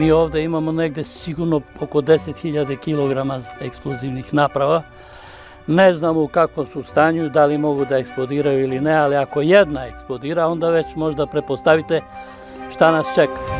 Mi ovde imamo negde sigurno oko 10.000 kg eksplozivnih naprava. Ne znamo u kakvom su stanju, da li mogu da eksplodiraju ili ne, ali ako jedna eksplodira, onda već možda prepostavite šta nas čeka.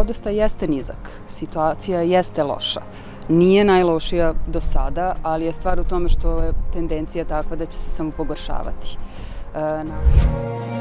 Vodostaj jeste nizak, situacija jeste loša. Nije najlošija do sada, ali je stvar u tome što je tendencija takva da će se samo pogoršavati. E, na...